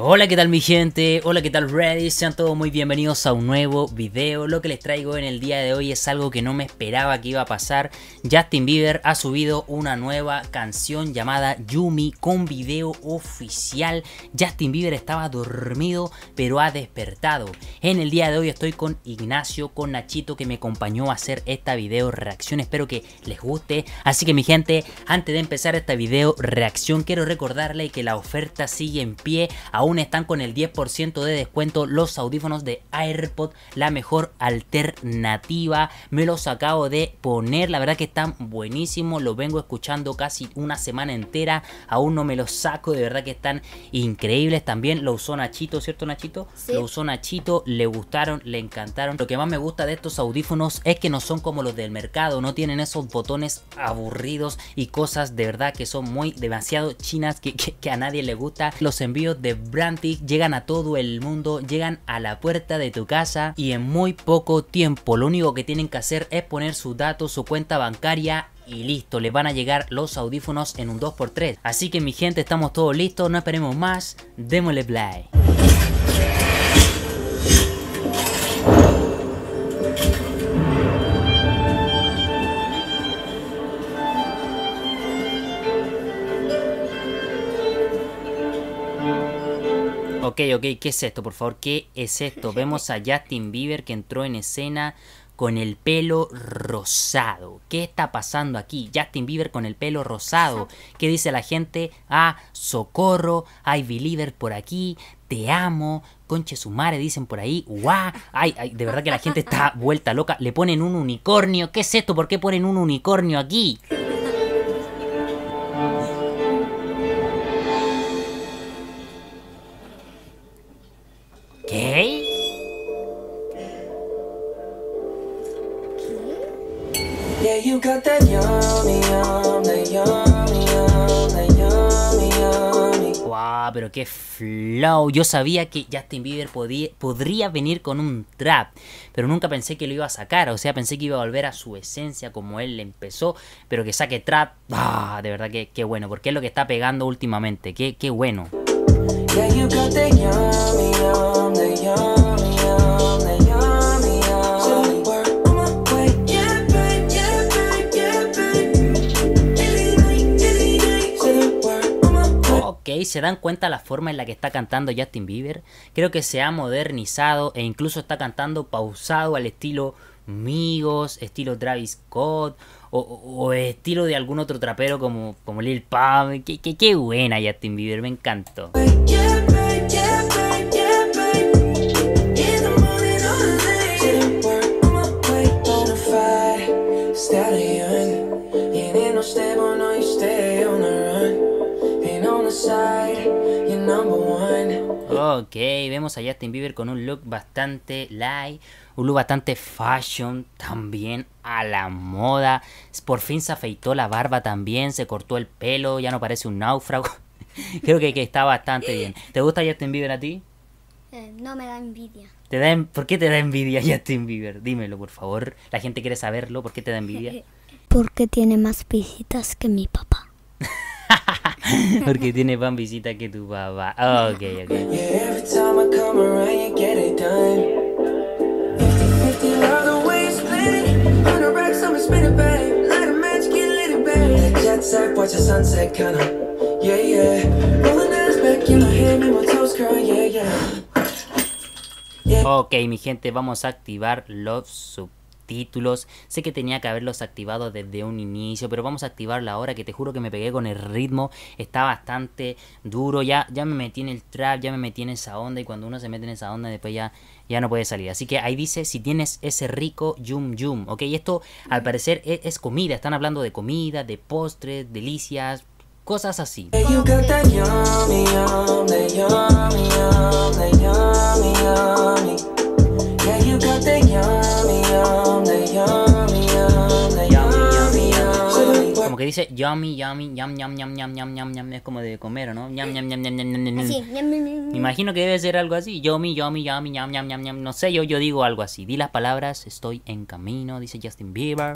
Hola, ¿qué tal mi gente? Hola, ¿qué tal Ready? Sean todos muy bienvenidos a un nuevo video. Lo que les traigo en el día de hoy es algo que no me esperaba que iba a pasar. Justin Bieber ha subido una nueva canción llamada Yumi con video oficial. Justin Bieber estaba dormido pero ha despertado. En el día de hoy estoy con Ignacio, con Nachito que me acompañó a hacer esta video reacción. Espero que les guste. Así que mi gente, antes de empezar esta video reacción quiero recordarle que la oferta sigue en pie. Están con el 10% de descuento los audífonos de AirPod, la mejor alternativa. Me los acabo de poner, la verdad que están buenísimos, los vengo escuchando casi una semana entera, aún no me los saco, de verdad que están increíbles. También lo usó Nachito, ¿cierto Nachito? Lo usó Nachito, le gustaron, le encantaron. Lo que más me gusta de estos audífonos es que no son como los del mercado, no tienen esos botones aburridos y cosas de verdad que son muy demasiado chinas que, que a nadie le gusta. Los envíos de llegan a todo el mundo, llegan a la puerta de tu casa y en muy poco tiempo lo único que tienen que hacer es poner sus datos, su cuenta bancaria y listo, les van a llegar los audífonos en un 2x3. Así que mi gente, estamos todos listos, no esperemos más, démosle play. Ok, ok, ¿qué es esto? Por favor, ¿qué es esto? Vemos a Justin Bieber que entró en escena con el pelo rosado. ¿Qué está pasando aquí? Justin Bieber con el pelo rosado. ¿Qué dice la gente? Ah, socorro, hay believer por aquí, te amo, conche su madre, dicen por ahí, guau, ay, ay, de verdad que la gente está vuelta loca, le ponen un unicornio, ¿qué es esto? ¿Por qué ponen un unicornio aquí? Pero qué flow. Yo sabía que Justin Bieber podía, podría venir con un trap, pero nunca pensé que lo iba a sacar. O sea, pensé que iba a volver a su esencia como él empezó, pero que saque trap. Ah, de verdad que qué bueno, porque es lo que está pegando últimamente. Qué, qué bueno. Se dan cuenta la forma en la que está cantando Justin Bieber. Creo que se ha modernizado e incluso está cantando pausado al estilo Migos, estilo Travis Scott o, estilo de algún otro trapero como, como Lil Pump. Qué, qué buena Justin Bieber, me encantó. Ok, vemos a Justin Bieber con un look bastante light, un look bastante fashion también a la moda. Por fin se afeitó la barba también, se cortó el pelo, ya no parece un náufrago. Creo que, está bastante bien. ¿Te gusta Justin Bieber a ti? Eh, no me da envidia. ¿Te da, ¿Por qué te da envidia Justin Bieber? Dímelo, por favor. La gente quiere saberlo. ¿Por qué te da envidia? Porque tiene más visitas que mi papá. Porque tiene más visita que tu papá. Ok, ok. Ok, mi gente, vamos a activar los sub títulos. Sé que tenía que haberlos activado desde un inicio, pero vamos a activarlo ahora que te juro que me pegué con el ritmo. Está bastante duro, ya, ya me metí en el trap, ya me metí en esa onda y cuando uno se mete en esa onda después ya, ya no puede salir. Así que ahí dice si tienes ese rico yum yum, ¿ok? Esto al parecer es, es comida, están hablando de comida, de postres, delicias, cosas así. que dice yummy, yummy, yum, yum, yum, yum, yum, yum, yum. Es como de comer, ¿no? Yum, yum, yum, yum, yum, yum. Yum, yum, yum. Imagino que debe ser algo así. Yummy, yummy, yummy, yum, yum, yum, yum. No sé, yo, yo digo algo así. Di las palabras, estoy en camino, dice Justin Bieber.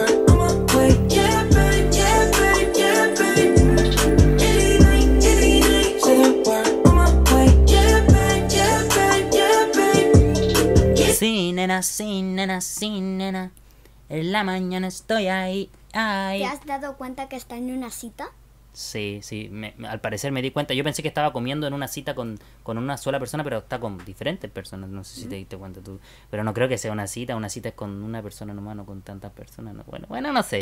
Sí, nena, sí, nena, sí, nena. En la mañana estoy ahí. ¿Te has dado cuenta que está en una cita? Sí, sí, me- al parecer me di cuenta. Yo pensé que estaba comiendo en una cita con, con una sola persona, pero está con diferentes personas. No sé si te diste cuenta tú. Pero no creo que sea una cita. Una cita es con una persona nomás, no con tantas personas. no. Bueno, bueno, no sé.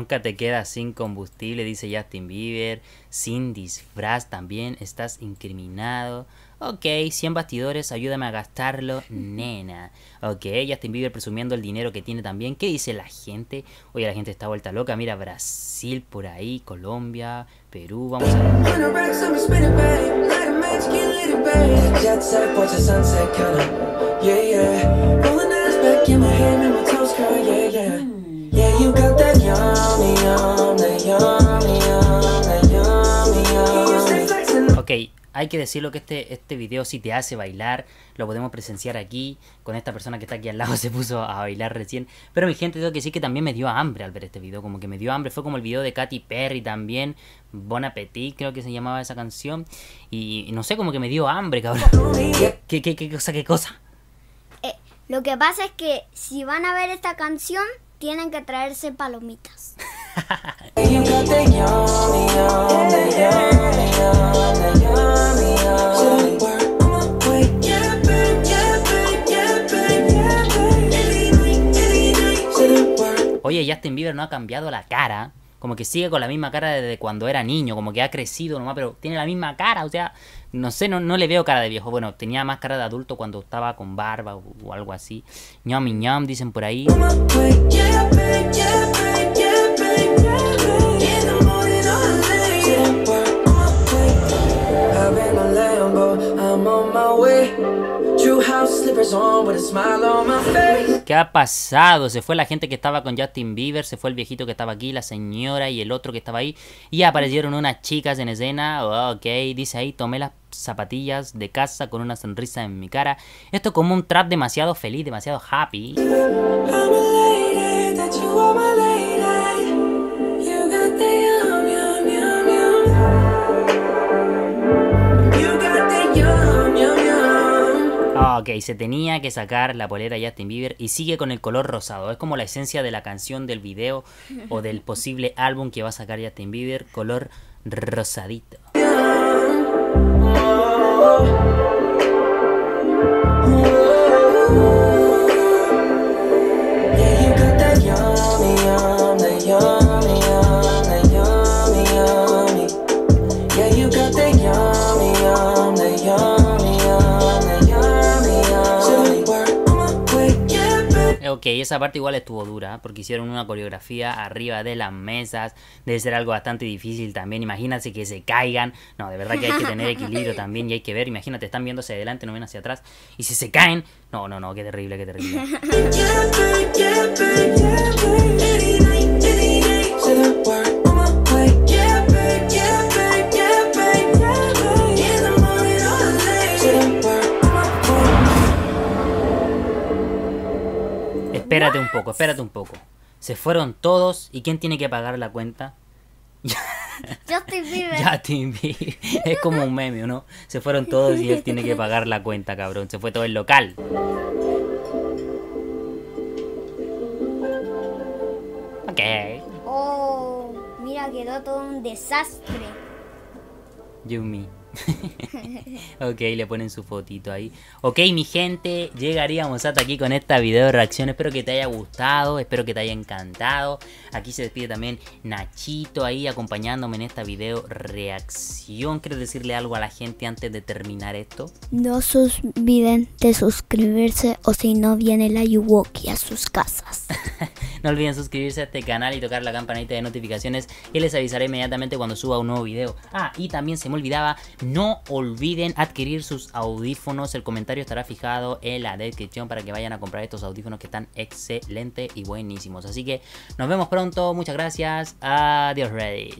Nunca te quedas sin combustible, dice Justin Bieber. Sin disfraz también, estás incriminado. Ok, 100 bastidores, ayúdame a gastarlo, nena. Ok, Justin Bieber presumiendo el dinero que tiene también. ¿Qué dice la gente? Oye, la gente está vuelta loca. Mira, Brasil por ahí, Colombia, Perú. Vamos a ver. Ok, hay que decirlo que este, este video si te hace bailar, lo podemos presenciar aquí, con esta persona que está aquí al lado se puso a bailar recién. Pero mi gente, tengo que decir que también me dio hambre al ver este video, como que me dio hambre, fue como el video de Katy Perry también, Bon Appetit creo que se llamaba esa canción, y, y no sé, como que me dio hambre, cabrón. ¿Qué, qué, qué cosa, qué cosa? Eh, lo que pasa es que si van a ver esta canción, tienen que traerse palomitas. Oye, Justin Bieber no ha cambiado la cara. Como que sigue con la misma cara desde cuando era niño. Como que ha crecido nomás, pero tiene la misma cara. O sea, no sé, no, no le veo cara de viejo. Bueno, tenía más cara de adulto cuando estaba con barba o, algo así. ñam y dicen por ahí. ¿Qué ha pasado? Se fue la gente que estaba con Justin Bieber, se fue el viejito que estaba aquí, la señora y el otro que estaba ahí. Y aparecieron unas chicas en escena. Oh, ok, dice ahí, tomé las zapatillas de casa con una sonrisa en mi cara. Esto es como un trap demasiado feliz, demasiado happy. Ok, se tenía que sacar la polera Justin Bieber y sigue con el color rosado. Es como la esencia de la canción, del video o del posible álbum que va a sacar Justin Bieber, color rosadito. Esa parte igual estuvo dura, porque hicieron una coreografía arriba de las mesas. Debe ser algo bastante difícil también. Imagínate que se caigan. No, de verdad que hay que tener equilibrio también y hay que ver. Imagínate, están viendo hacia adelante, no ven hacia atrás. Y si se caen, no, no, no, qué terrible, qué terrible. Espérate un poco, espérate un poco. Se fueron todos y ¿quién tiene que pagar la cuenta? Justin Bieber. Justin Bieber. Es como un meme, ¿no? Se fueron todos y él tiene que pagar la cuenta, cabrón. Se fue todo el local. Ok. Oh, mira, quedó todo un desastre. Yumi. ok, le ponen su fotito ahí. Ok, mi gente, llegaríamos hasta aquí con esta video reacción. Espero que te haya gustado, espero que te haya encantado. Aquí se despide también Nachito ahí acompañándome en esta video reacción. ¿Quieres decirle algo a la gente antes de terminar esto? No se olviden de suscribirse o si no viene la Yuwoki a sus casas. No olviden suscribirse a este canal y tocar la campanita de notificaciones y les avisaré inmediatamente cuando suba un nuevo video. Ah, y también se me olvidaba, no olviden adquirir sus audífonos. El comentario estará fijado en la descripción para que vayan a comprar estos audífonos que están excelentes y buenísimos. Así que nos vemos pronto, muchas gracias, adiós ready.